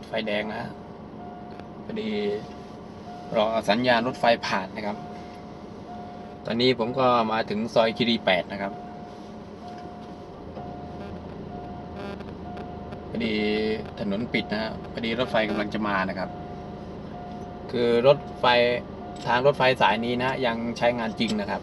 ดไฟแดงนะฮะพอดีรอสัญญาณรถไฟผ่านนะครับ ตอนนี้ผมก็มาถึงซอยคิรีแปดนะครับพอดีถนนปิดนะฮะพอดีรถไฟกำลังจะมานะครับ คือรถไฟทางรถไฟสายนี้นะยังใช้งานจริงนะครับ